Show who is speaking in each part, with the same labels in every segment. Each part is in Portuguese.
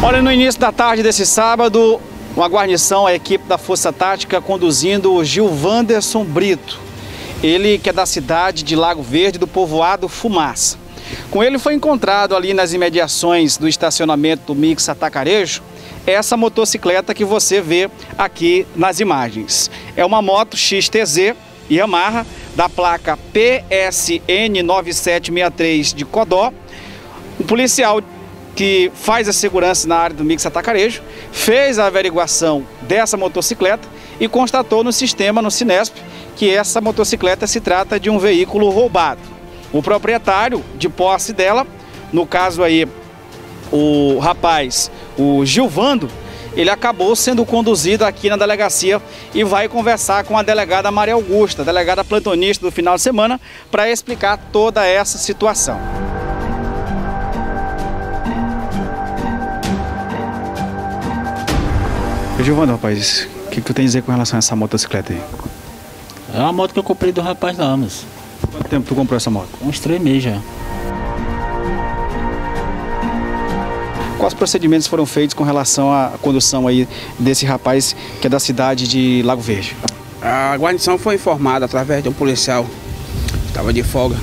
Speaker 1: Olha, no início da tarde desse sábado, uma guarnição, a equipe da Força Tática conduzindo o Gil Wanderson Brito. Ele que é da cidade de Lago Verde, do povoado Fumaça. Com ele foi encontrado ali nas imediações do estacionamento do Mix Atacarejo essa motocicleta que você vê aqui nas imagens. É uma moto XTZ Yamaha da placa PSN 9763 de Codó. O policial que faz a segurança na área do Mix Atacarejo fez a averiguação dessa motocicleta e constatou no sistema, no Cinesp, que essa motocicleta se trata de um veículo roubado. O proprietário de posse dela, no caso aí o rapaz, o Gilvando, ele acabou sendo conduzido aqui na delegacia e vai conversar com a delegada Maria Augusta, delegada plantonista do final de semana, para explicar toda essa situação. Gilvando, rapaz, o que, que tu tem a dizer com relação a essa motocicleta aí?
Speaker 2: É uma moto que eu comprei do rapaz lá, mas
Speaker 1: Quanto tempo tu comprou essa moto?
Speaker 2: uns três meses já.
Speaker 1: Quais procedimentos foram feitos com relação à condução aí desse rapaz que é da cidade de Lago Verde?
Speaker 3: A guarnição foi informada através de um policial que estava de folga,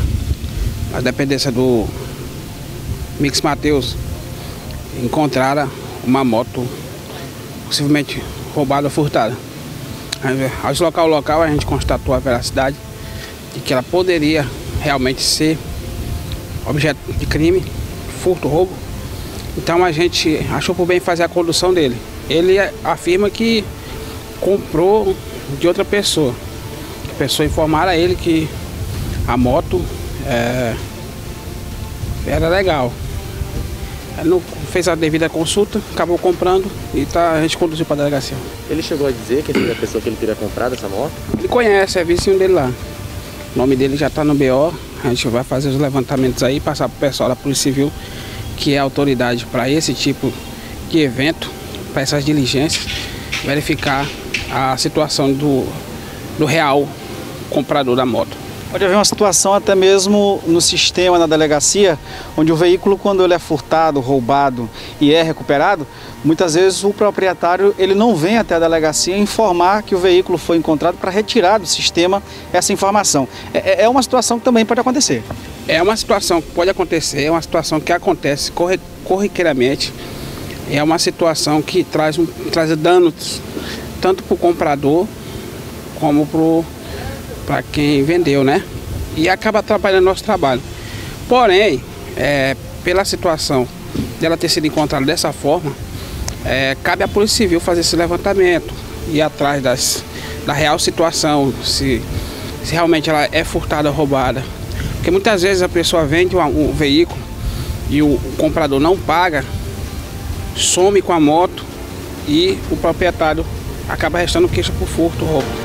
Speaker 3: na dependência do Mix Mateus, encontraram uma moto possivelmente roubada ou furtada. Ao deslocar o local, a gente constatou a veracidade de que ela poderia realmente ser objeto de crime, furto, roubo. Então a gente achou por bem fazer a condução dele. Ele afirma que comprou de outra pessoa. A pessoa informara a ele que a moto é, era legal. Não fez a devida consulta, acabou comprando e tá, a gente conduziu para a delegacia.
Speaker 4: Ele chegou a dizer que essa é a pessoa que ele teria comprado essa moto?
Speaker 3: Ele conhece, é vizinho dele lá. O nome dele já está no BO. A gente vai fazer os levantamentos aí, passar para o pessoal da Polícia Civil, que é a autoridade para esse tipo de evento, para essas diligências, verificar a situação do, do real comprador da moto.
Speaker 1: Pode haver uma situação até mesmo no sistema, na delegacia, onde o veículo, quando ele é furtado, roubado e é recuperado, muitas vezes o proprietário ele não vem até a delegacia informar que o veículo foi encontrado para retirar do sistema essa informação. É, é uma situação que também pode acontecer.
Speaker 3: É uma situação que pode acontecer, é uma situação que acontece corre, corriqueiramente. É uma situação que traz, um, traz danos tanto para o comprador como para quem vendeu, né? E acaba atrapalhando nosso trabalho. Porém, é, pela situação dela ter sido encontrada dessa forma, é, cabe à Polícia Civil fazer esse levantamento, ir atrás das, da real situação, se, se realmente ela é furtada ou roubada. Porque muitas vezes a pessoa vende um, um veículo e o, o comprador não paga, some com a moto e o proprietário acaba restando queixa por furto ou roubo.